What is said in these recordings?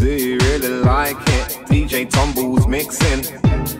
Do you really like it? DJ Tumbles mixing.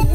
We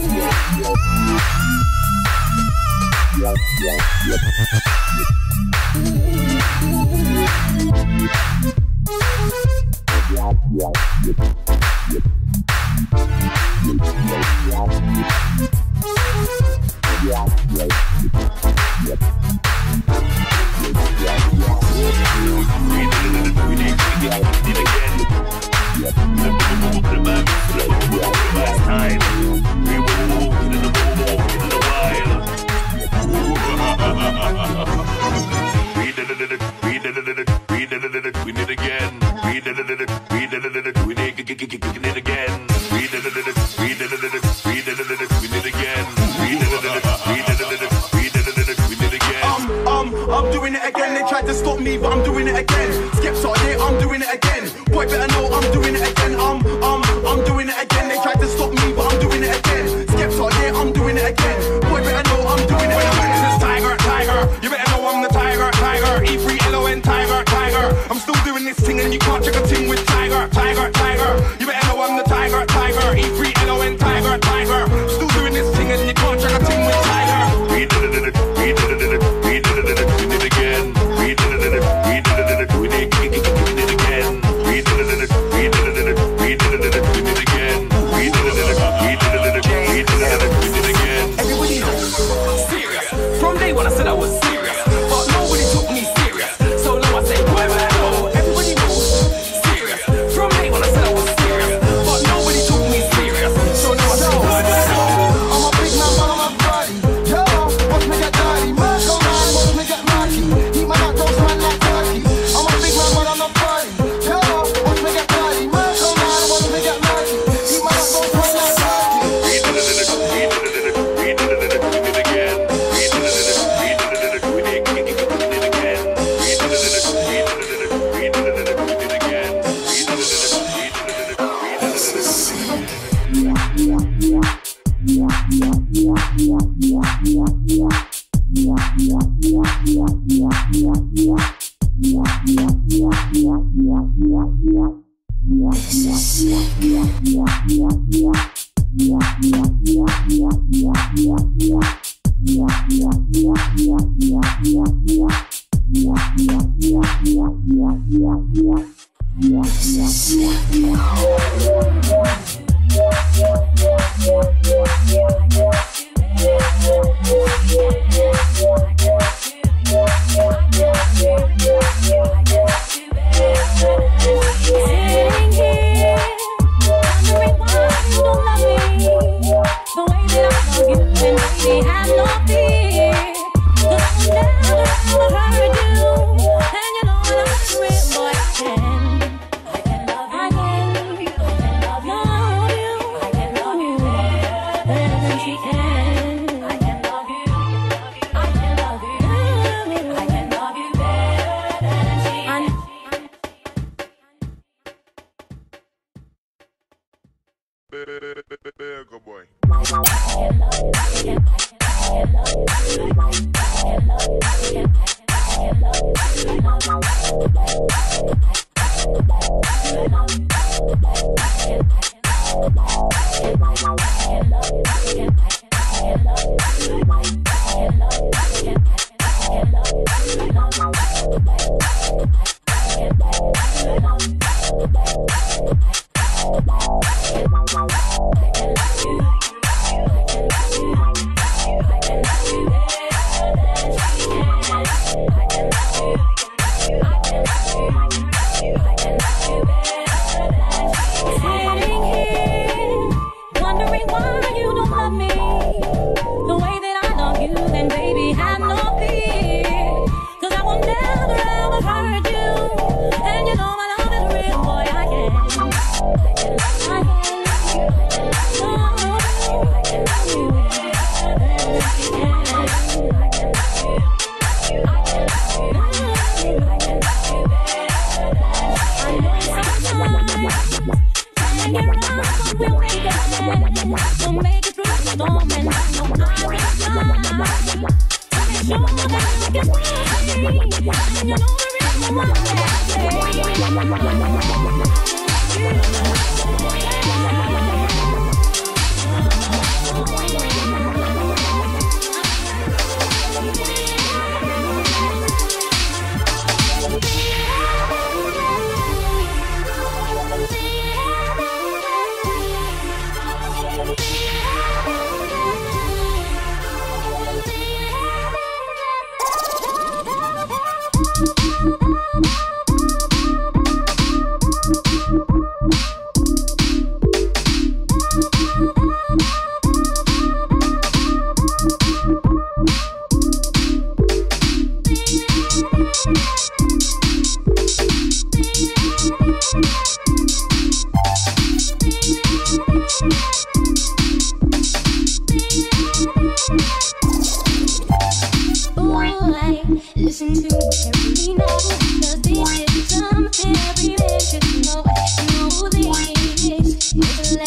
Taking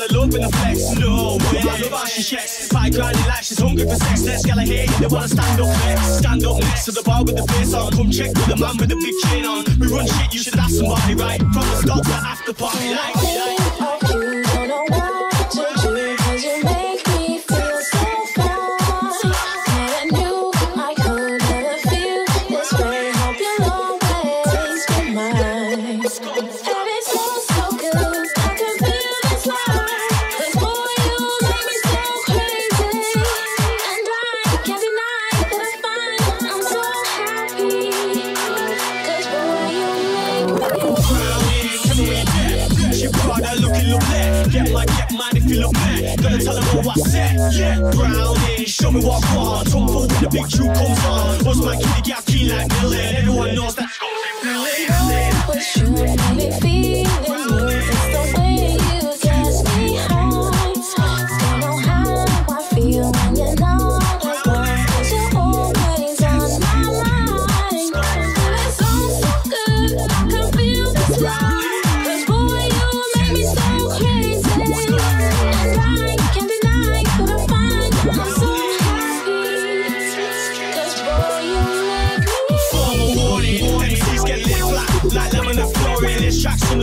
Er er I love in the flex. No way, I love how she checks. Fight grinding like she's hungry for sex. I hear you, they wanna stand up next. Stand up next to the bar with the face on. Come check with the man with the big chain on. We run shit, you should ask somebody, right? From the start to after party, like. Show me what I want. Full when the big on. What's my kitty got keen like Dylan? Everyone knows that.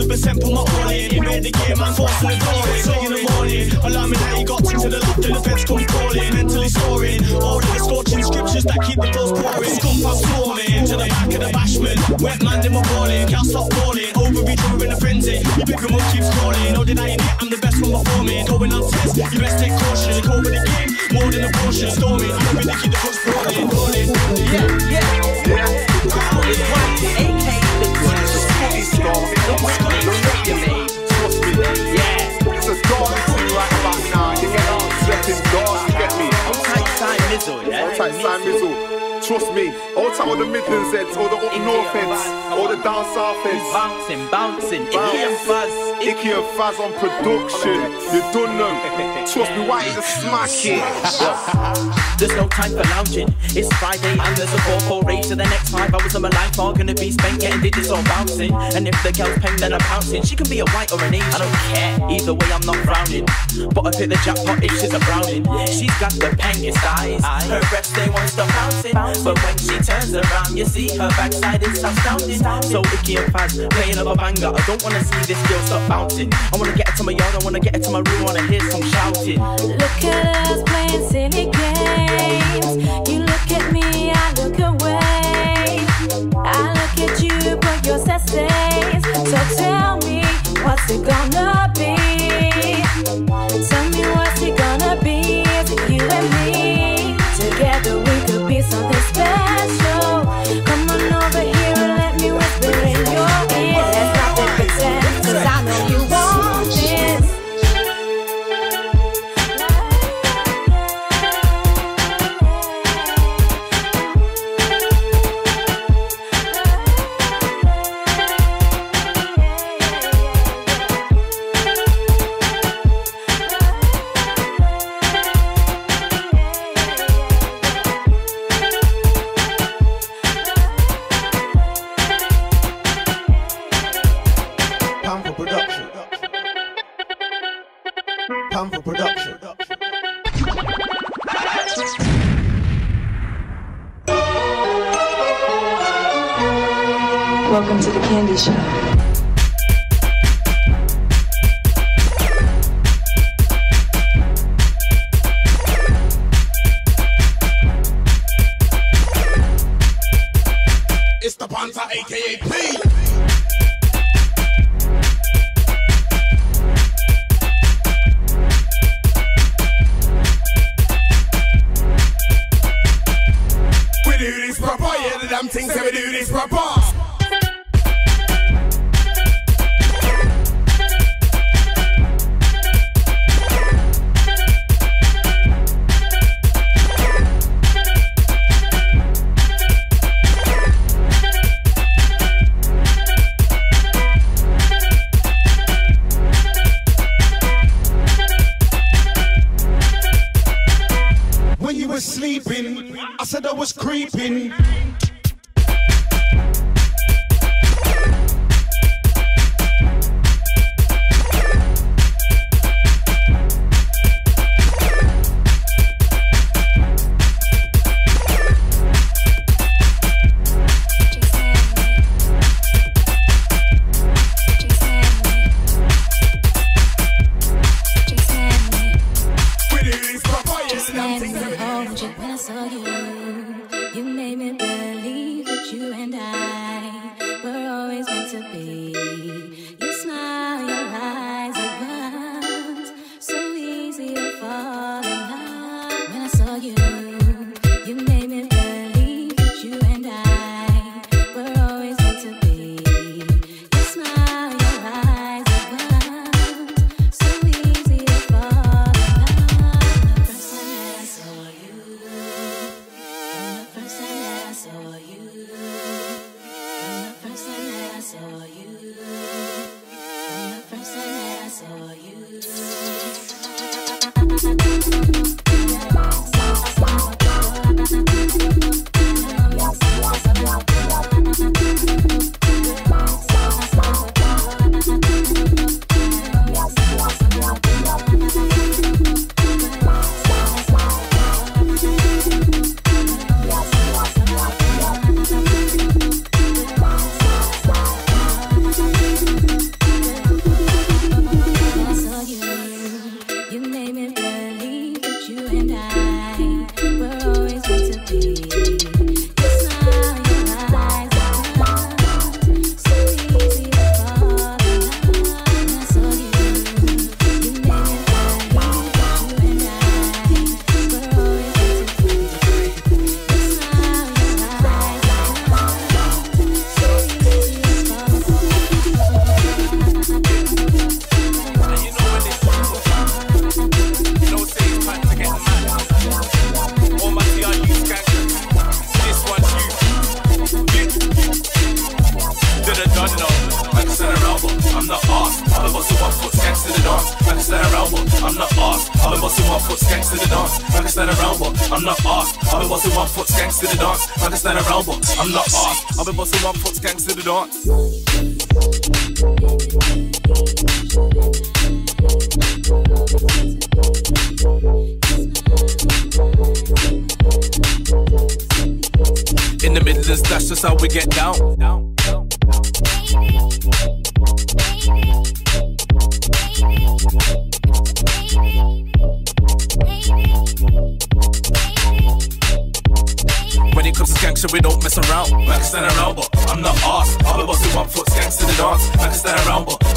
100% put my all in. You made the game, man, forcing the door in. Three in the morning. Alarm me that you got to the loft and the feds come calling. Mentally scoring. All the scorching scriptures that keep the balls pouring. Scum past swarming to the back of the bashment. Wet man in my balling. Can't stop balling. Over each other in a frenzy. You big mum keeps calling. No denying it, I'm the best one performing. Going on test, you best take caution. Over the game, more than a portion. Storming, I'm really keep the books rolling. rolling. Yeah, yeah. It's one, aka the Queen's Fully Storm. Don't wait, don't let you. Trust me. Yeah. It's a thing right about now. You get on, doors, you get me? Tight side mizzle, yeah. All tight Sam Mizzle. Trust me, all all the Midlands heads, all the up north heads, all the down south heads. Bouncing, bouncing, Icky and Fuzz. Icky and Faz on production. You done them. Trust me, why you smack it? There's no time for lounging. It's Friday and there's a four four race. So the next five hours of my life are gonna be spent getting digits or bouncing. And if the girl's paying, then I'm pouncing. She can be a white or an Asian. I don't care. Either way, I'm not frowning. But I've hit the jackpot if she's a browning. She's got the pengest eyes. Her breasts they won't stop bouncing. But when she turns around, you see her backside is astounding. So icky and fast, playing another banger. I don't wanna see this girl stop bouncing. I wanna get her to my yard. I wanna get her to my room. I wanna hear some shouting. Look at us playing silly games. You look at me, I look away. I look at you, but you're says. So tell me, what's it gonna be? Aka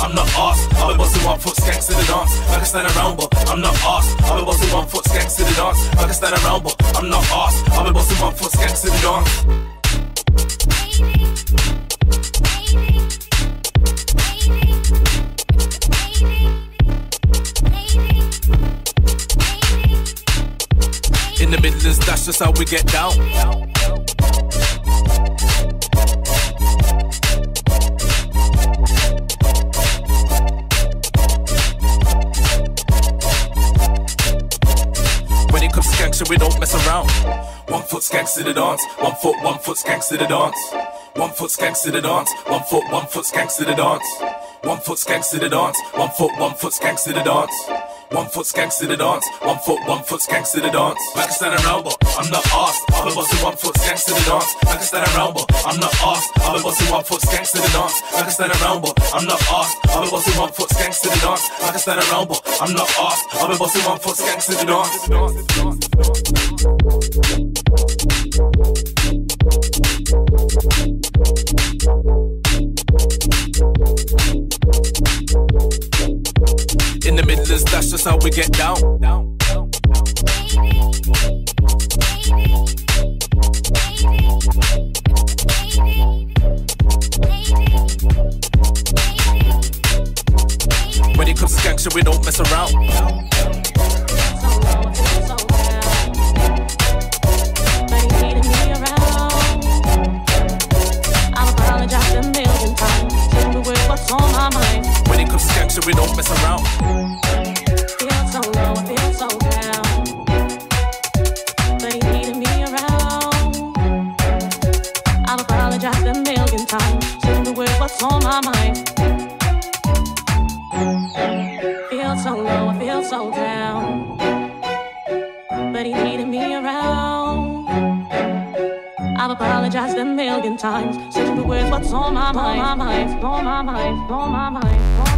I'm not asked. I'll be bossing one foot skanks to the dance. I can stand around, but I'm not asked. I'll be bossing one foot skanks to the dance. I can stand around, but I'm not asked. I'll be bossing one foot skanks to the dance. In the Midlands, that's just how we get down. Gangster, we don't mess around. One foot skanks to the dance. One foot, one foot skanks to the dance. One foot skanks to the dance. One foot, one foot skanks to the dance. One foot skanks to the dance. One foot, one foot skanks to the dance. One foot skanks to the dance. One foot, one foot skanks to the dance. Stand around, but I'm not asked. I'm a bossy one foot skanks to the dance. Stand around, but I'm not asked. I'm a bossy one foot skanks to the dance. Stand around, but I'm not asked. I'm a bossy one foot skanks to the dance. Stand around, but I'm not asked. I'm a bossy one foot skanks to the dance. In the Midlands, that's just how we get down, down. When it comes to gangster, we don't mess around. so we don't mess around. Feel so low, feel so down. But he needed me around. I've apologized a million times. Shouldn't the words what's on my mind. Feel so low, I feel so down. But he needed me around. I've apologized a million times. The words on my mind. On my mind, on my mind, on my mind.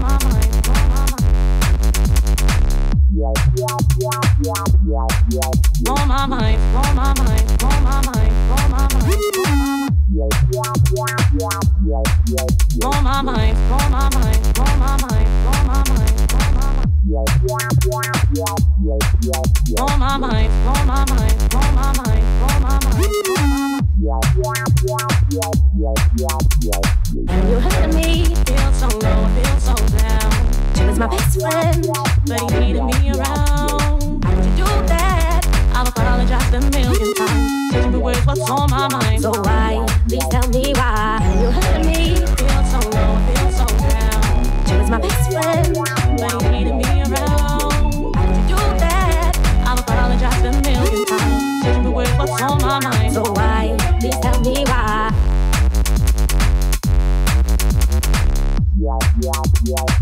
And you hurt me was my best friend, but he needed me around. How could you do that? I've apologized a million times. Searching for words, what's on my mind? So why? Please tell me why. You hurt me. Feel so low, feel so down. She was my best friend, but he needed me around. How could you do that? I've apologized a million times. Searching for words, what's on my mind? So why? Please tell me why. Yeah.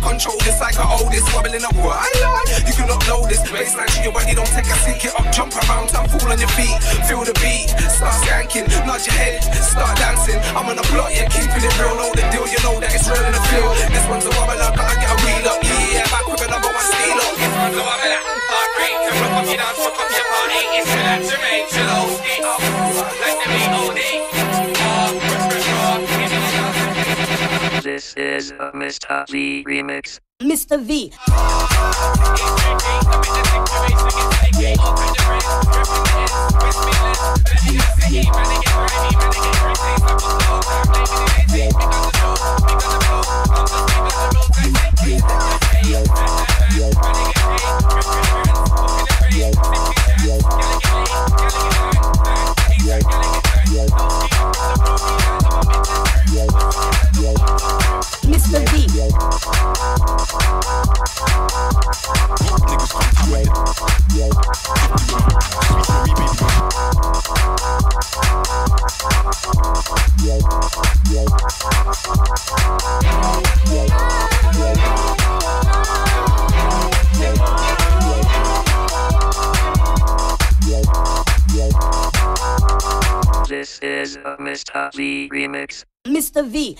You control this like a oldest. Wobbling up, what? You cannot know this. Bassline to your body, don't take a seat. Get up, jump around, time, fall on your feet. Feel the beat, start skanking, nod your head, start dancing. I'm on the block, yeah, keeping it real. Know the deal, you know that it's real in the field. This one's a wobble up, gotta get a reel up. Yeah, back with another one, steal up. This one's a wobble up, heartbreak. Rock up your dance, fuck up your party. It's out to me, chill out, skate up. Like the beat all day. This is a Mr. V remix. Mr. V. Mr. V. This is a Mr. V remix. Mr. V.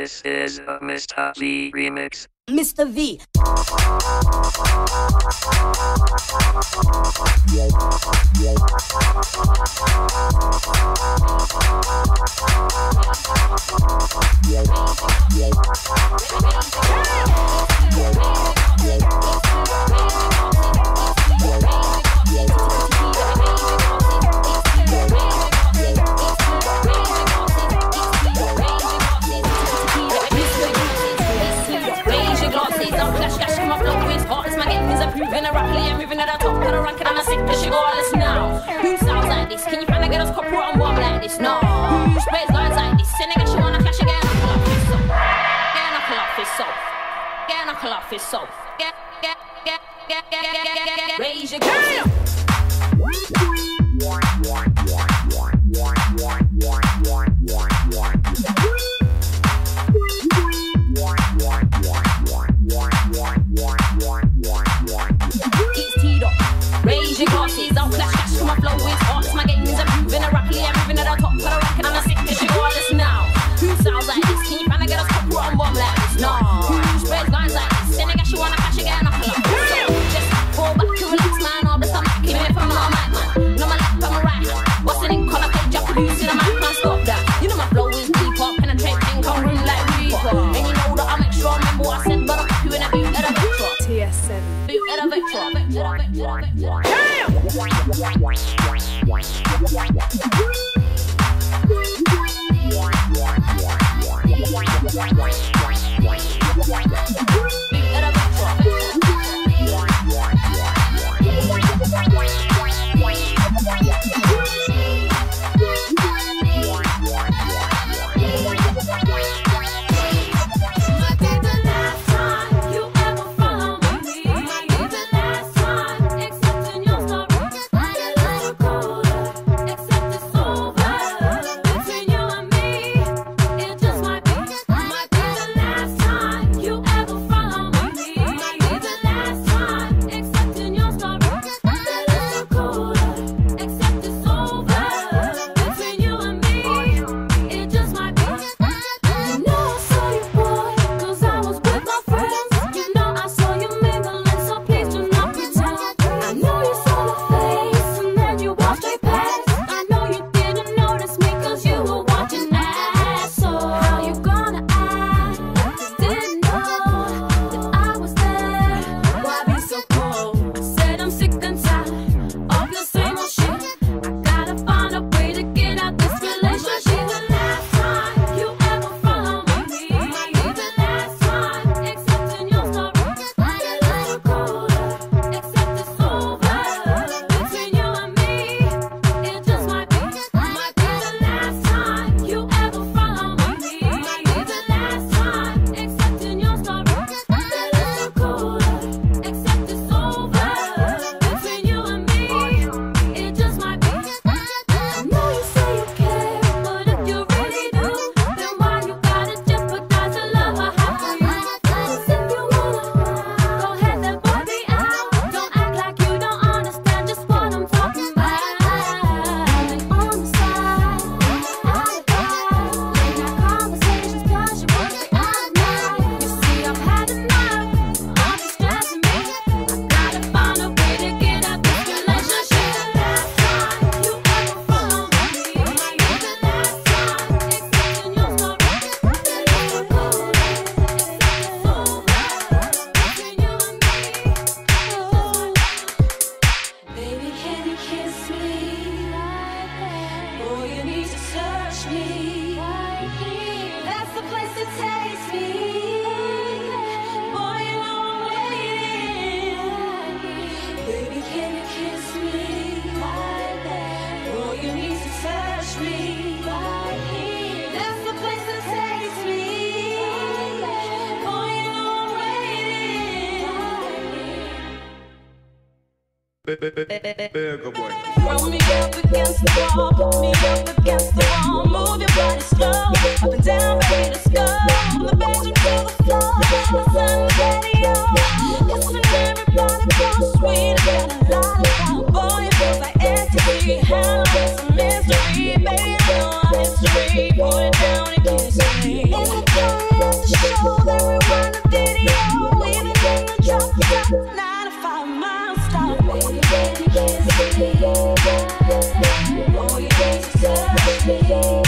This is a Mr. V remix. Mr. V. Raise this, no. Space guys like this. See nigga, she wanna flash again. Get clap this up. Again, I clap this up. Again, Throw me up against the wall, put me up against the wall. Move your body slow, up and down, baby, let's go. From the bedroom to the floor, the sun patio. Kissing everybody, so sweet. I a power, boy, it feels like ecstasy. Long is a mystery, baby? Our history. Pull it down and kiss me. In the story of the show, then rewind the touch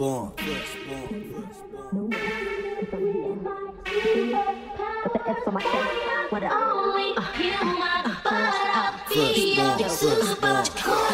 firstborn, firstborn, firstborn. Got